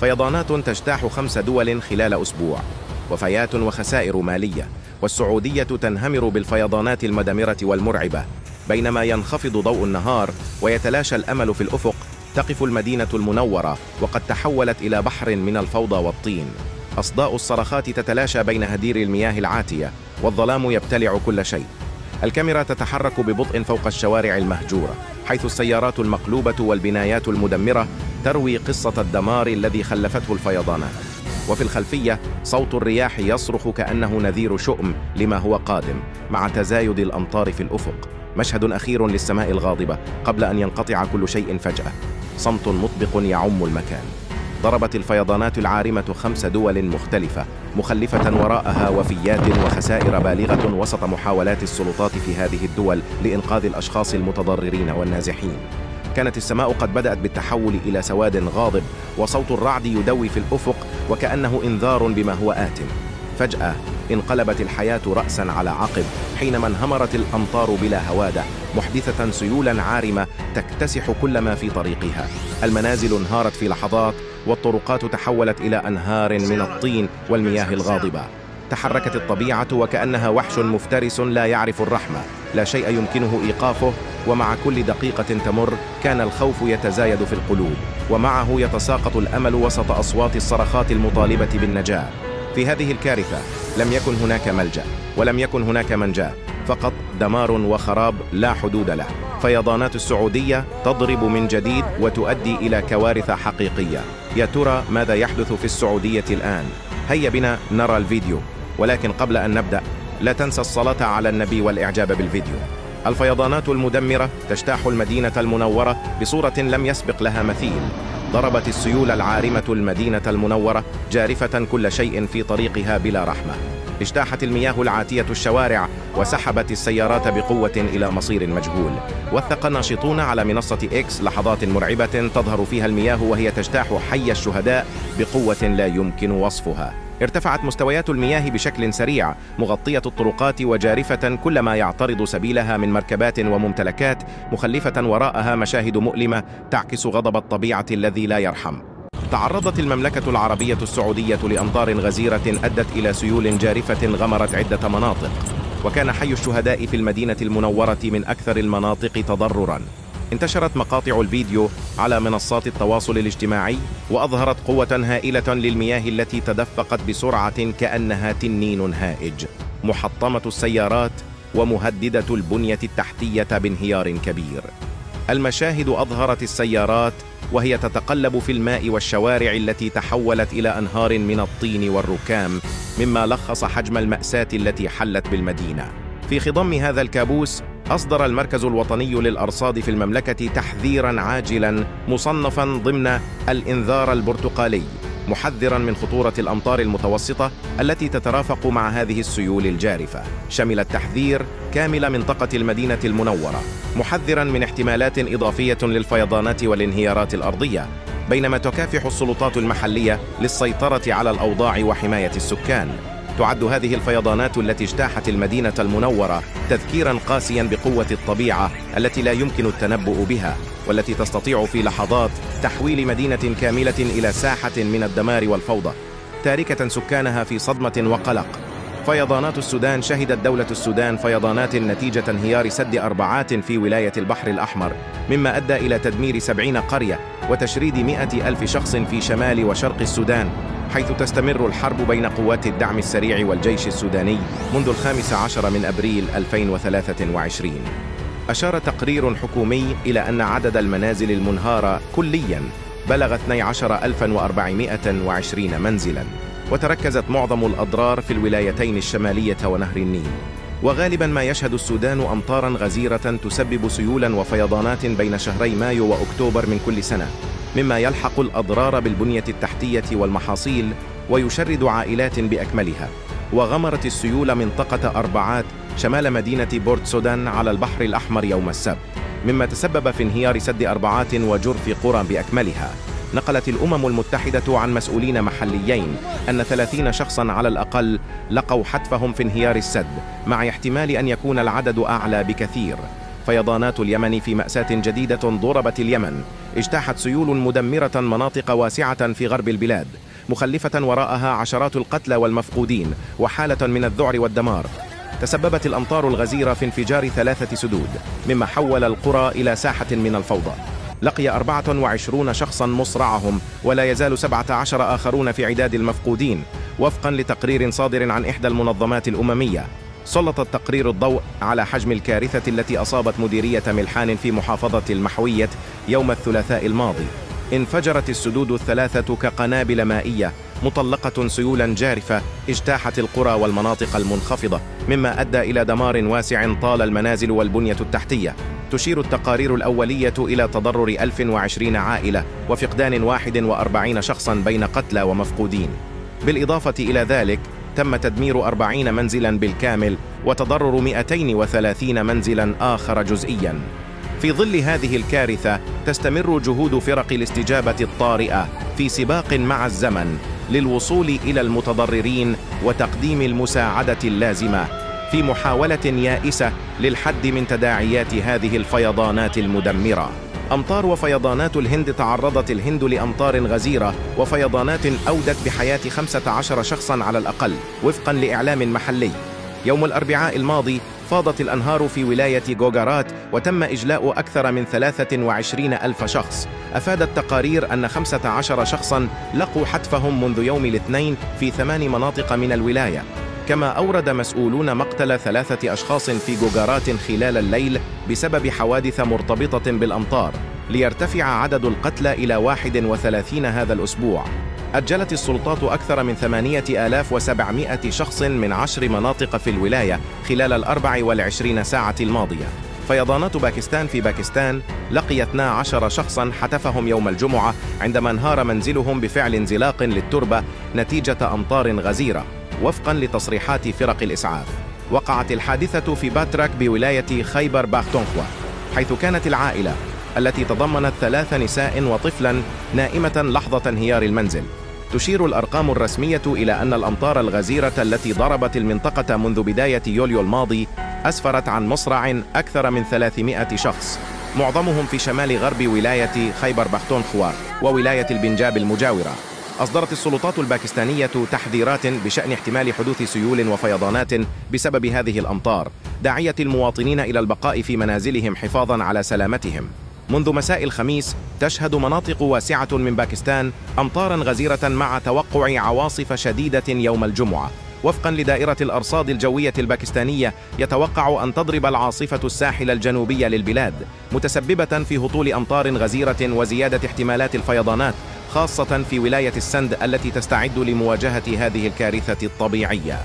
فيضانات تجتاح خمس دول خلال أسبوع وفيات وخسائر مالية والسعودية تنهمر بالفيضانات المدمرة والمرعبة بينما ينخفض ضوء النهار ويتلاشى الأمل في الأفق تقف المدينة المنورة وقد تحولت إلى بحر من الفوضى والطين. أصداء الصرخات تتلاشى بين هدير المياه العاتية والظلام يبتلع كل شيء. الكاميرا تتحرك ببطء فوق الشوارع المهجورة حيث السيارات المقلوبة والبنايات المدمرة تروي قصة الدمار الذي خلفته الفيضانات وفي الخلفية صوت الرياح يصرخ كأنه نذير شؤم لما هو قادم مع تزايد الأمطار في الأفق. مشهد أخير للسماء الغاضبة قبل أن ينقطع كل شيء فجأة. صمت مطبق يعم المكان. ضربت الفيضانات العارمة خمس دول مختلفة مخلفة وراءها وفيات وخسائر بالغة وسط محاولات السلطات في هذه الدول لإنقاذ الأشخاص المتضررين والنازحين. كانت السماء قد بدأت بالتحول إلى سواد غاضب وصوت الرعد يدوي في الأفق وكأنه إنذار بما هو آت فجأة انقلبت الحياة رأسا على عقب حينما انهمرت الأمطار بلا هوادة محدثة سيولا عارمة تكتسح كل ما في طريقها. المنازل انهارت في لحظات والطرقات تحولت إلى أنهار من الطين والمياه الغاضبة. تحركت الطبيعة وكأنها وحش مفترس لا يعرف الرحمة. لا شيء يمكنه إيقافه ومع كل دقيقة تمر كان الخوف يتزايد في القلوب ومعه يتساقط الأمل وسط أصوات الصرخات المطالبة بالنجاة. في هذه الكارثة لم يكن هناك ملجأ ولم يكن هناك منجاة فقط دمار وخراب لا حدود له. فيضانات السعودية تضرب من جديد وتؤدي إلى كوارث حقيقية. يا ترى ماذا يحدث في السعودية الآن؟ هيا بنا نرى الفيديو. ولكن قبل أن نبدأ لا تنسى الصلاة على النبي والإعجاب بالفيديو. الفيضانات المدمرة تجتاح المدينة المنورة بصورة لم يسبق لها مثيل. ضربت السيول العارمة المدينة المنورة جارفة كل شيء في طريقها بلا رحمة. اجتاحت المياه العاتية الشوارع وسحبت السيارات بقوة إلى مصير مجهول. وثق الناشطون على منصة إكس لحظات مرعبة تظهر فيها المياه وهي تجتاح حي الشهداء بقوة لا يمكن وصفها. ارتفعت مستويات المياه بشكل سريع مغطية الطرقات وجارفة كل ما يعترض سبيلها من مركبات وممتلكات مخلفة وراءها مشاهد مؤلمة تعكس غضب الطبيعة الذي لا يرحم. تعرضت المملكة العربية السعودية لأمطار غزيرة أدت إلى سيول جارفة غمرت عدة مناطق وكان حي الشهداء في المدينة المنورة من أكثر المناطق تضرراً. انتشرت مقاطع الفيديو على منصات التواصل الاجتماعي وأظهرت قوة هائلة للمياه التي تدفقت بسرعة كأنها تنين هائج. محطمة السيارات ومهددة البنية التحتية بانهيار كبير. المشاهد أظهرت السيارات وهي تتقلب في الماء والشوارع التي تحولت إلى أنهار من الطين والركام مما لخص حجم المأساة التي حلت بالمدينة. في خضم هذا الكابوس أصدر المركز الوطني للأرصاد في المملكة تحذيرا عاجلا مصنفا ضمن الإنذار البرتقالي. محذرا من خطورة الأمطار المتوسطة التي تترافق مع هذه السيول الجارفة. شمل التحذير كامل منطقة المدينة المنورة محذرا من احتمالات إضافية للفيضانات والانهيارات الأرضية بينما تكافح السلطات المحلية للسيطرة على الأوضاع وحماية السكان. تعد هذه الفيضانات التي اجتاحت المدينة المنورة تذكيرا قاسيا بقوة الطبيعة التي لا يمكن التنبؤ بها والتي تستطيع في لحظات تحويل مدينة كاملة إلى ساحة من الدمار والفوضى تاركة سكانها في صدمة وقلق. فيضانات السودان شهدت دولة السودان فيضانات نتيجة انهيار سد أربعات في ولاية البحر الأحمر مما أدى إلى تدمير سبعين قرية وتشريد مئة ألف شخص في شمال وشرق السودان. حيث تستمر الحرب بين قوات الدعم السريع والجيش السوداني منذ الخامس عشر من أبريل 2023 أشار تقرير حكومي إلى أن عدد المنازل المنهارة كلياً بلغ 12420 منزلاً وتركزت معظم الأضرار في الولايتين الشمالية ونهر النيل. وغالبا ما يشهد السودان أمطارا غزيرة تسبب سيولا وفيضانات بين شهري مايو وأكتوبر من كل سنة. مما يلحق الأضرار بالبنية التحتية والمحاصيل ويشرد عائلات بأكملها. وغمرت السيول منطقة أربعات شمال مدينة بورت سودان على البحر الأحمر يوم السبت مما تسبب في انهيار سد أربعات وجرف قرى بأكملها. نقلت الأمم المتحدة عن مسؤولين محليين أن 30 شخصا على الأقل لقوا حتفهم في انهيار السد مع احتمال أن يكون العدد أعلى بكثير. فيضانات اليمن في مأساة جديدة ضربت اليمن. اجتاحت سيول مدمرة مناطق واسعة في غرب البلاد مخلفة وراءها عشرات القتلى والمفقودين وحالة من الذعر والدمار. تسببت الأمطار الغزيرة في انفجار ثلاثة سدود مما حول القرى إلى ساحة من الفوضى. لقي 24 شخصا مصرعهم ولا يزال 17 آخرون في عداد المفقودين وفقا لتقرير صادر عن إحدى المنظمات الأممية. سلط التقرير الضوء على حجم الكارثة التي أصابت مديرية ملحان في محافظة المحوية يوم الثلاثاء الماضي. انفجرت السدود الثلاثة كقنابل مائية مطلقة سيولا جارفة اجتاحت القرى والمناطق المنخفضة مما أدى إلى دمار واسع طال المنازل والبنية التحتية. تشير التقارير الأولية إلى تضرر 1020 عائلة وفقدان 41 شخصا بين قتلى ومفقودين. بالإضافة إلى ذلك تم تدمير 40 منزلا بالكامل وتضرر 230 منزلا آخر جزئيا. في ظل هذه الكارثة تستمر جهود فرق الاستجابة الطارئة في سباق مع الزمن للوصول إلى المتضررين وتقديم المساعدة اللازمة في محاولة يائسة للحد من تداعيات هذه الفيضانات المدمرة. أمطار وفيضانات الهند تعرضت الهند لأمطار غزيرة وفيضانات أودت بحياة 15 شخصا على الأقل وفقا لإعلام محلي. يوم الأربعاء الماضي فاضت الأنهار في ولاية جوجارات وتم إجلاء أكثر من 23 ألف شخص. أفادت تقارير أن 15 شخصا لقوا حتفهم منذ يوم الاثنين في ثمان مناطق من الولاية. كما أورد مسؤولون مقتل ثلاثة أشخاص في جوجارات خلال الليل بسبب حوادث مرتبطة بالأمطار ليرتفع عدد القتلى إلى 31 هذا الأسبوع. أجلت السلطات أكثر من 8700 شخص من عشر مناطق في الولاية خلال الأربع والعشرين ساعة الماضية. فيضانات باكستان في باكستان لقي 12 شخصا حتفهم يوم الجمعة عندما انهار منزلهم بفعل انزلاق للتربة نتيجة أمطار غزيرة. وفقا لتصريحات فرق الإسعاف. وقعت الحادثة في باتراك بولاية خيبر باختونخوا حيث كانت العائلة التي تضمنت ثلاث نساء وطفلا نائمة لحظة انهيار المنزل. تشير الأرقام الرسمية إلى أن الأمطار الغزيرة التي ضربت المنطقة منذ بداية يوليو الماضي أسفرت عن مصرع أكثر من 300 شخص. معظمهم في شمال غرب ولاية خيبر بختونخوا وولاية البنجاب المجاورة. أصدرت السلطات الباكستانية تحذيرات بشأن احتمال حدوث سيول وفيضانات بسبب هذه الأمطار. داعية المواطنين إلى البقاء في منازلهم حفاظا على سلامتهم. منذ مساء الخميس تشهد مناطق واسعة من باكستان أمطارا غزيرة مع توقع عواصف شديدة يوم الجمعة. وفقا لدائرة الأرصاد الجوية الباكستانية يتوقع أن تضرب العاصفة الساحل الجنوبي للبلاد متسببة في هطول أمطار غزيرة وزيادة احتمالات الفيضانات خاصة في ولاية السند التي تستعد لمواجهة هذه الكارثة الطبيعية.